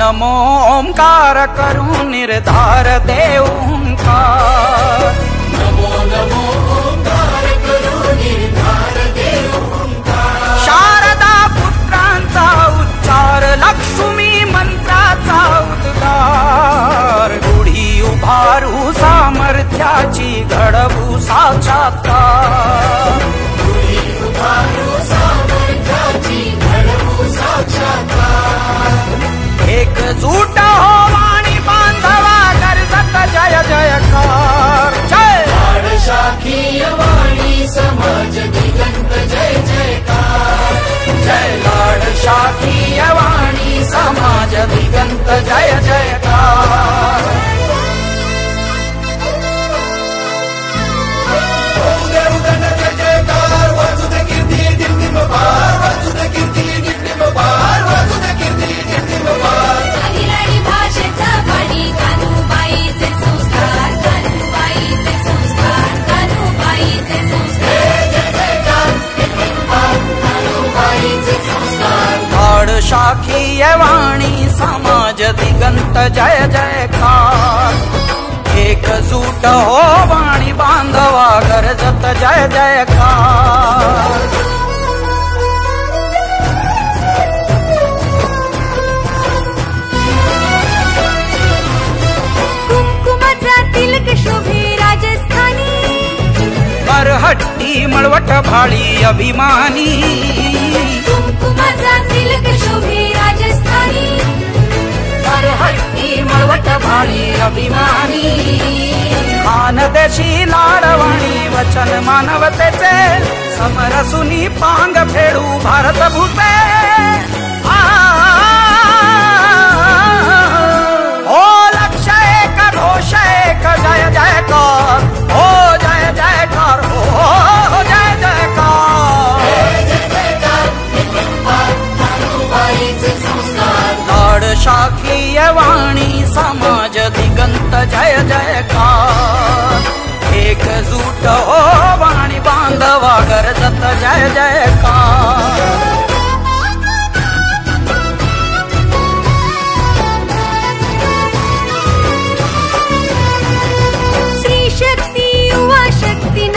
नमो नमो ओंकार करू निर्धार दे ओंकार शारदा पुत्रांचा उच्चार लक्ष्मी मंत्राचा उद्गार गुढी उभारू सामर्थ्याची घडवू साक्षात्कार। जय जयकार एकजूट हो वाणी बांधवा गरजत जय जयकार कुंकुमाचा तिलक शोभे राजस्थानी। मरहट्टी मळवट भाळी अभिमानी। कुंकुमाचा तिलक शोभे भाळी अभिमानी खानदेशी लाडवाणी वचन मानवतेचे। समरसुनी पांग फेडू भारत भूते जयकार एकजूट हो वाणी बांधवा गरजत जय जयकार। श्री शक्ती युवा शक्ती